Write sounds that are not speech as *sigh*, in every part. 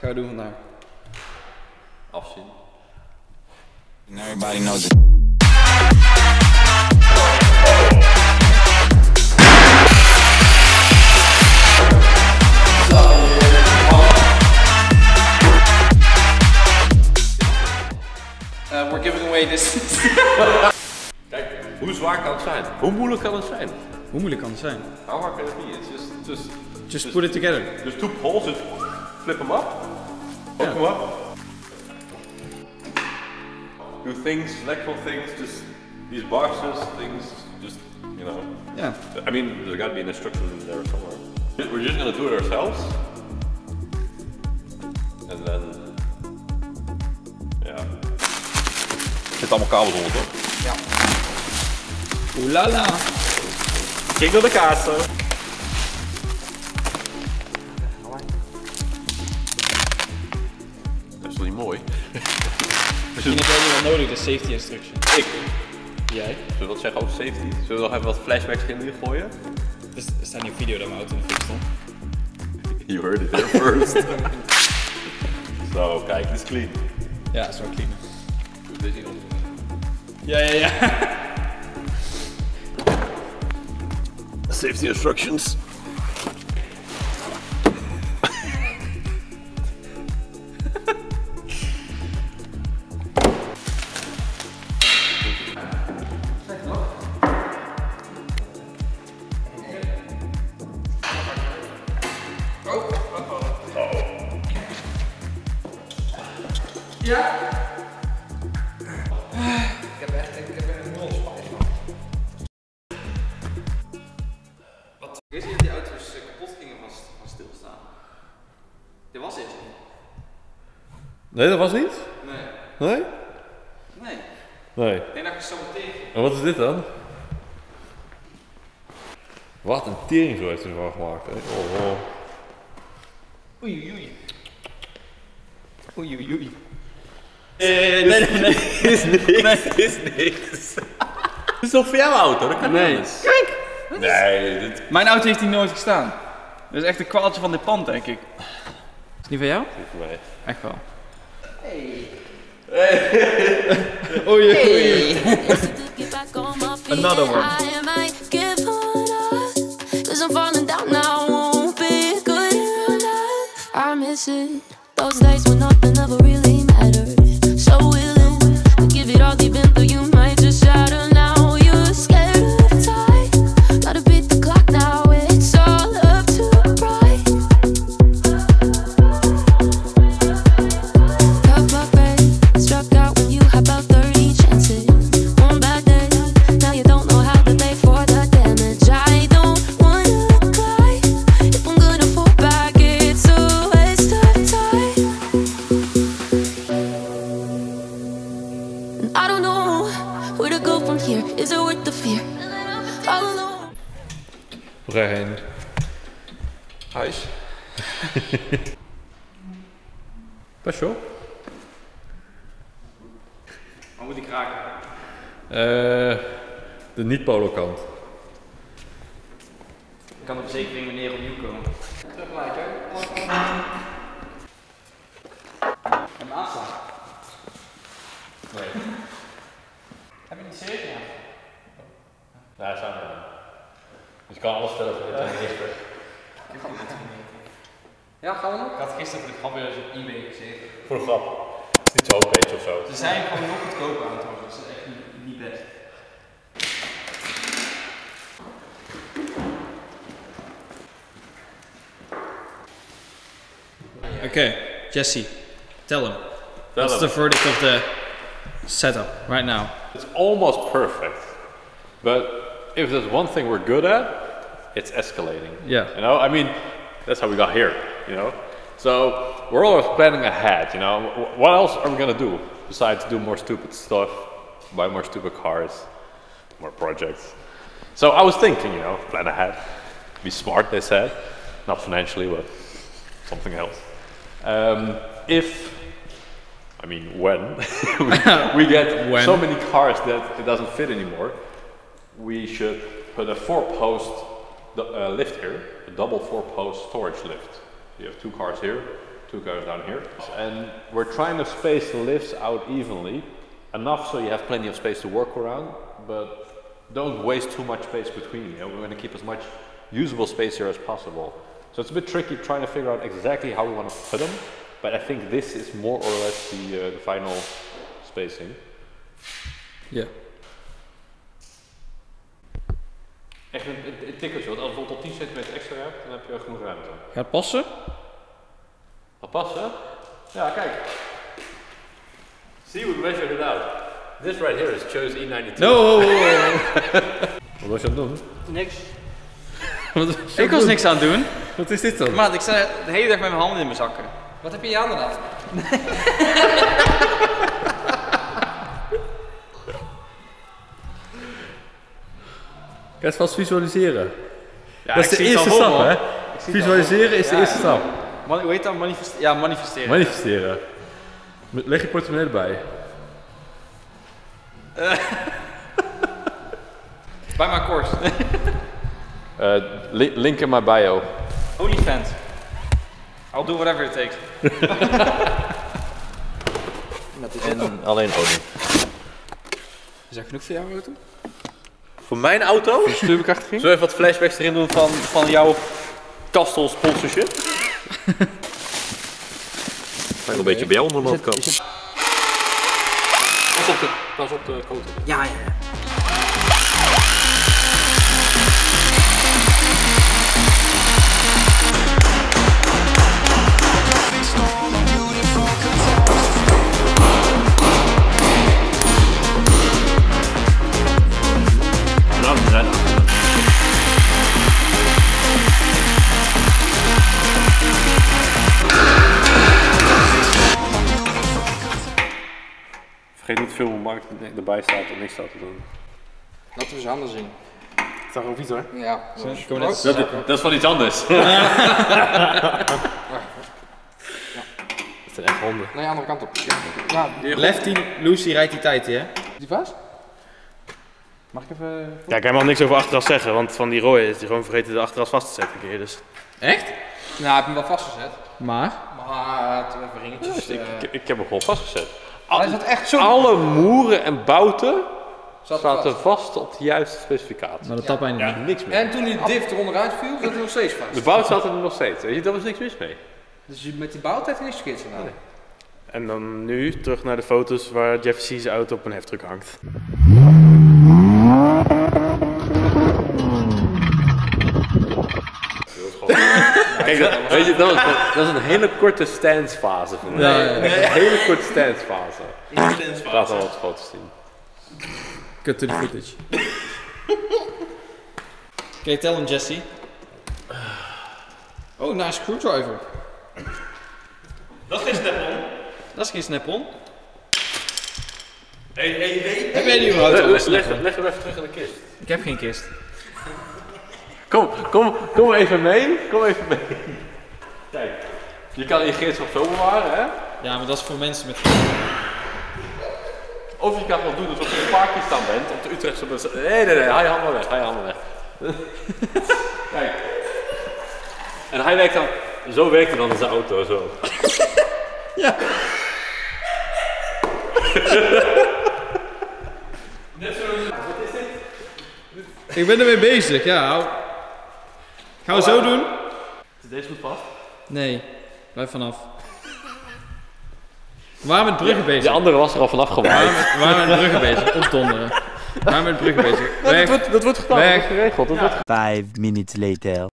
gaan we doen vandaag? Afzien. And everybody knows it. Uh, we're giving away this. *laughs* Kijk, hoe zwaar kan het zijn? Hoe moeilijk kan het zijn? Hoe moeilijk kan het zijn? How hard can it be? It's just, just, Just put it together. just two poles, flip them up. Hook them up. Do things, electrical things, just these boxes, things, just, you know. Yeah. I mean, there's got to be an instruction in there somewhere. We're just gonna do it ourselves. And then, ja. Er zitten allemaal kabels onder, toch? Oeh la la. Kijk door de kaarten. Nodig, de safety instruction. Ik. Jij? Zullen we wat zeggen over safety? Zullen we nog even wat flashbacks in hier gooien? Dus er staat nu een video dat mijn auto in de fik stond. *laughs* You heard it here first. *laughs* Zo, kijk, dit is clean. Ja, dat is wel clean. Dit. Ja, ja, ja. Safety instructions. Nee, dat was niet? Nee. Nee? Nee. Nee. Ik denk dat ik het zo meteen. En wat is dit dan? Wat een tering zo heeft hij ervan gemaakt. Hè? Oh, oh. Oei, oei. Oei, oei, oei. Eh, nee, nee, nee. is niks, is *laughs* niks. Dit is toch voor jouw auto? Dat kan Nee. niet anders. Kijk! Nee, dit Mijn auto heeft hier nooit gestaan. Dat is echt een kwaaltje van dit pand, denk ik. Is het niet van jou? is voor mij. Echt wel. Oh, oei, oei. Another one. I might give up, cause I'm falling down now. Won't be good enough. I miss it. Those days when nothing ever really *laughs* Wel. Waar moet ik raken? Eh, de niet-polo kant. Ik kan de verzekering meneer opnieuw komen. Tegelijk, hè? En aanslaan. Nee. Heb je niet serieus? Nee, dat zou niet. Dus je kan alles stellen voor dit en gisteren. Ja, gaan we nog? Ik had gisteren voor de grap weer eens op eBay gezeten. Voor de grap. Is niet zo beetje of zo. Ze zijn gewoon nog goedkoper aan het worden, dus dat is echt niet, niet best. Okay, Jesse, tell him. Tell What's him. the verdict of the setup right now? It's almost perfect. But if there's one thing we're good at, it's escalating. Yeah. You know, I mean, that's how we got here, you know? So we're always planning ahead, you know? What else are we gonna do besides do more stupid stuff, buy more stupid cars, more projects? So I was thinking, you know, plan ahead, be smart, they said. Not financially, but something else. Um, if I mean, when *laughs* we, we get *laughs* When? so many cars that it doesn't fit anymore, we should put a four-post uh, lift here, a double four-post storage lift. You have two cars here, two cars down here. And we're trying to space the lifts out evenly, enough so you have plenty of space to work around, but don't waste too much space between. You know, we're going to keep as much usable space here as possible. So it's a bit tricky trying to figure out exactly how we want to put them, but I think this is more or less the, uh, the final spacing. Ja. Een, een, een tikkeltje, want als je bijvoorbeeld tot 10 centimeter extra hebt, dan heb je genoeg ruimte. Gaat passen? Dat past, hè? Ja, kijk. See, we measured it out. This right here is Chose E92. No! *laughs* Wat was je aan het doen? Niks. *laughs* Wat, Ik was niks aan het doen. wat is dit dan? Maar ik sta de hele dag met mijn handen in mijn zakken. Wat heb je je handen dan? *laughs* Ga het vast visualiseren. Ja, dat is de eerste stap, hè? Visualiseren is de eerste ja. stap. Man, hoe heet dat? Manifest ja, manifesteren. Manifesteren. Leg je portemonnee erbij. *laughs* Bij mijn koers. Uh, *laughs* li- link in my bio. OnlyFans. I'll do whatever it takes. *laughs* En alleen olie. Is dat genoeg voor jouw auto? Voor mijn auto? Stuurbekrachtiging? Zullen we even wat flashbacks erin doen van, van jouw Kastel sponsorship? *laughs* Een beetje bij jou onder de kant. Pas op de, pas op de koter. Ja, ja, ja. Vergeet niet veel markt erbij staat en niks staat te doen. Laten we eens handen zien. Ik zag ook iets hoor. Ja. Kom net. Dat, dat is van iets anders. Het *laughs* zijn echt honden. Nee, andere kant op. Ja. Ja, Lefty, Lucy rijdt die tijd, hè? die vast? Mag ik even... Ja, ik kan helemaal niks over achteraf zeggen, want van die rode is die gewoon vergeten de achteraf vast te zetten een keer. Dus. Echt? Nou, ik heb hem wel vastgezet. Maar? Maar het even ringetjes. ik, eh, ik, ik heb hem gewoon vastgezet. Maar hij zat echt zo... Alle moeren en bouten Zat zaten vast. vast op de juiste specificatie. Maar dat niet. Niks meer. En toen die diff er onderuit viel, zat hij nog steeds vast. De bout zat er nog steeds. Weet je, daar was niks mis mee. Dus je- met die bout heeft hij niks verkeerd gedaan. En dan nu terug naar de foto's waar Jeff C's auto op een heftruck hangt. Kijk, dat, weet je, dat, is, dat is een hele korte stancefase voor mij. Ja, ja, ja. Echt Een hele korte stancefase. Ik laat al wat foto's zien. Cut to the footage. Oké, tell hem Jesse. Oh, nice screwdriver. Dat is geen snap-on. Dat is geen snap-on. Hey, hey, hey. Heb jij die überhaupt Leg, leg, snap-on? leg hem even terug in de kist. Ik heb geen kist. Kom, kom, kom even mee. Kom even mee. Kijk, je kan je gereedschap zo bewaren, hè? Ja, maar dat is voor mensen met... Of je kan gewoon doen alsof je een paardje staan bent op de Utrechtse bus. Nee, nee, nee, haal je handen weg, haal je handen weg. *laughs* Kijk. En hij werkt dan, zo werkt hij dan in zijn auto, zo. *laughs* *laughs* Ik ben ermee bezig, ja. Gaan we zo doen? Is deze goed vast? Nee, blijf vanaf. Waren met bruggen De bezig. andere was er al vanaf gewaaid. waren met, bruggen bezig, opdonderen. Waren met bruggen bezig. Weg. wordt, dat wordt gedaan, dat wordt geregeld. Dat wordt Five minutes later.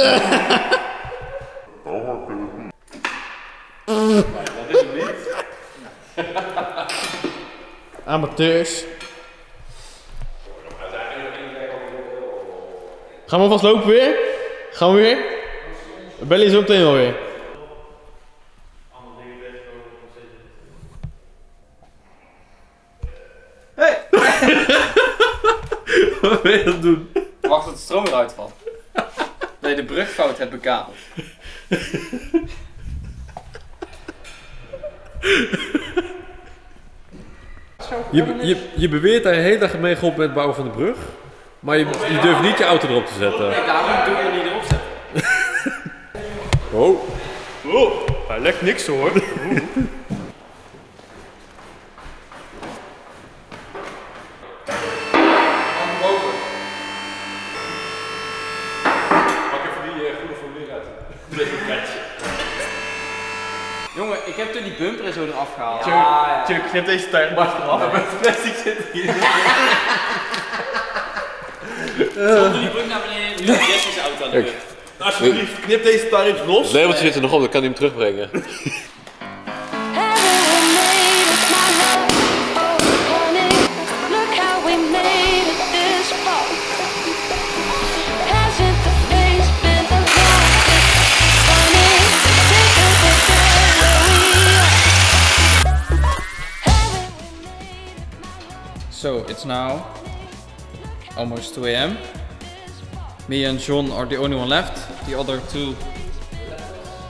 *laughs* Amateurs. Gaan we alvast lopen weer? Gaan we weer? We bellen je zo meteen wel weer. *laughs* Wat ben je aan het doen? Wacht tot de stroom eruit valt. Brugfout hebt bekabeld. Je, je, je beweert dat je de hele dag mee geholpen bent bouwen van de brug. Maar je, je durft niet je auto erop te zetten. Kijk, daarom doe je niet erop zetten. *laughs* Oh. Oh, hij lekt niks hoor. Pak even die goede formulier uit. Jongen, ik heb toen die bumper en zo eraf gehaald. Tuurlijk, tuurlijk, je hebt deze tijd maar eraf. Met plastic zit hier. Zo, doe die brug naar beneden. Nu Jesse's auto aan de. Alsjeblieft, knip deze eens los. Het labeltje zit er nog op, dan kan hij hem terugbrengen. So it's now almost 2 a.m. Me and John are the only one left. The other two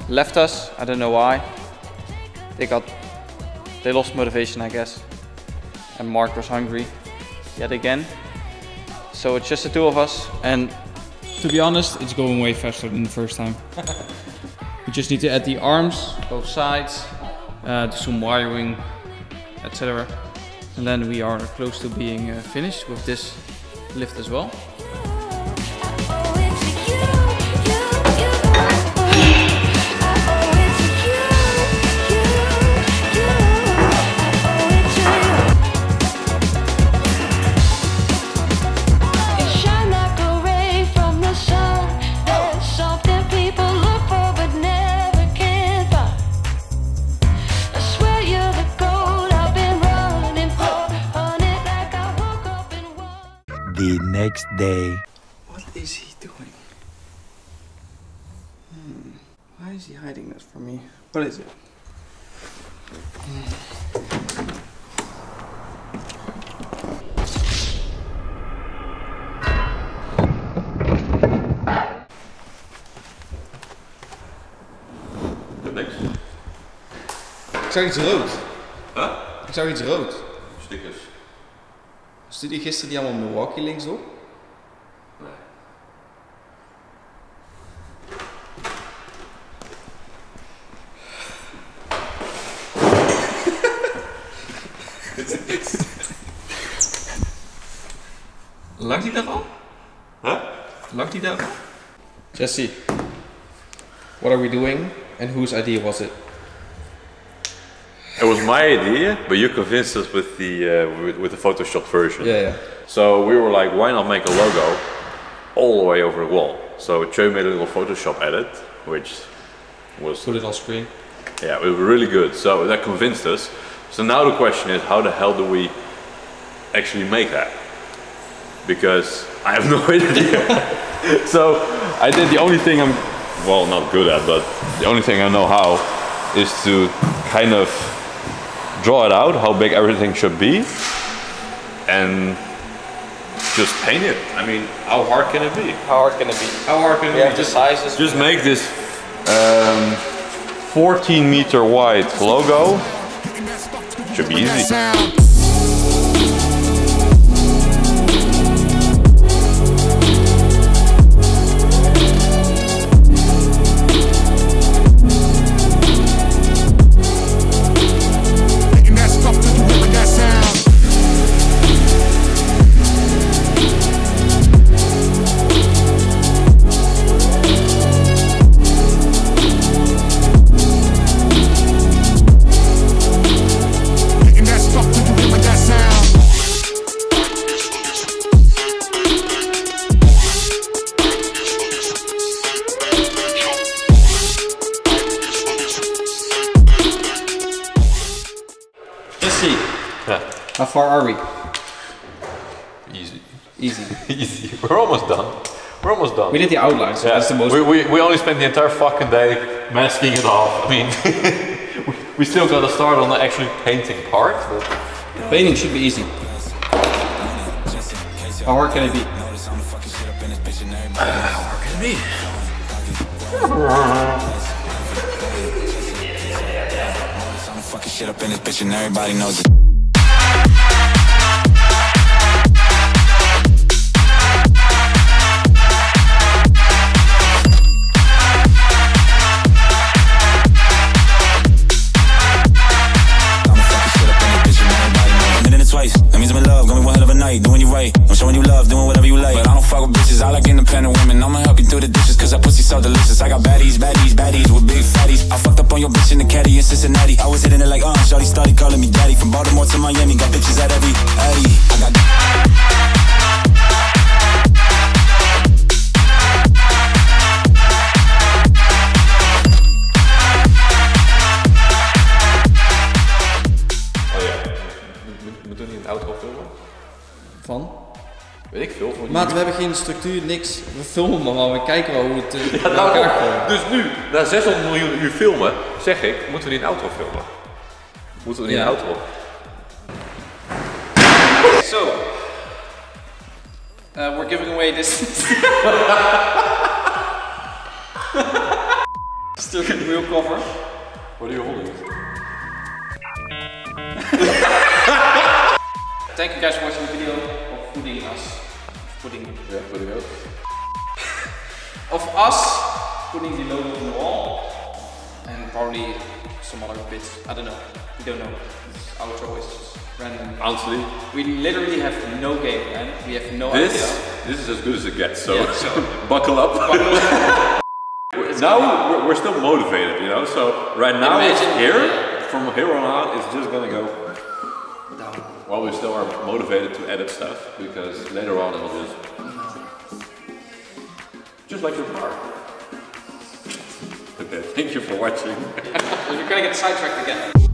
left us. I don't know why. They got they lost motivation, I guess. And Mark was hungry yet again. So it's just the two of us. And to be honest, it's going way faster than the first time. *laughs* we just need to add the arms, both sides, uh, do some wiring, etc. And then we are close to being uh, finished with this lift as well. Next day. What is he doing? Hmm. Why is he hiding this from me? What is it? Niks. Ik zag iets rood. Huh? Ik zag iets rood. Stickers. Stuurde je gisteren die allemaal Milwaukee links Lag die daar al? Huh? Lag die daar al? Jesse, what are we doing and whose idea was it? It was my idea, but you convinced us with the uh, with, with the Photoshop version. Yeah, yeah. So we were like, why not make a logo all the way over the wall? So Joe made a little Photoshop edit, which was Put it on screen. yeah, it was really good. So that convinced us. So now the question is, how the hell do we actually make that? Because I have *laughs* no idea. so I did the only thing I'm well not good at, but the only thing I know how is to kind of draw it out how big everything should be and just paint it. I mean, how hard can it be? How hard can it be? How hard can We it be? the sizes. Just make this um, 14 meter wide logo. Should be easy. Yeah. How far are we? Easy. Easy. *laughs* Easy. We're almost done. We're almost done. We did the outlines. So yeah. That's the most. We, we, we only spent the entire fucking day masking it off. I mean, *laughs* we, still got to start on the actually painting part. The painting should be easy. How hard can it be? How hard can it be? Shit up in this bitch and everybody knows it. So delicious. I got baddies, baddies, baddies with big fatties. I fucked up on your bitch in the caddy in Cincinnati. I was hitting it like, uh, Shorty started calling me daddy. From Baltimore to Miami, got bitches at every, Maat, we hebben geen structuur, niks. We filmen maar, we kijken wel hoe het eh, Ja, bij daarom. elkaar komt. Dus nu, na 600 miljoen uur filmen, zeg ik, moeten we niet een outro filmen? Moeten we niet Ja. een outro? So, uh, we're giving away this. *laughs* Getting real cover. What are you holding? Thank you guys for watching the video of us, putting, Yeah, put it *laughs* of us putting the logo on the wall, and probably some other bits. I don't know. We don't know. This outro is just random. Honestly, We literally have no game plan. We have no this idea. this is as good as it gets. So, Yeah, so *laughs* buckle up. *laughs* now we're, we're still motivated, you know. So right now it's Imagine- here. From here on out, it's just gonna go. While we still are motivated to edit stuff, because later on it'll just just like your car. Okay, thank you for watching. You're gonna get sidetracked again.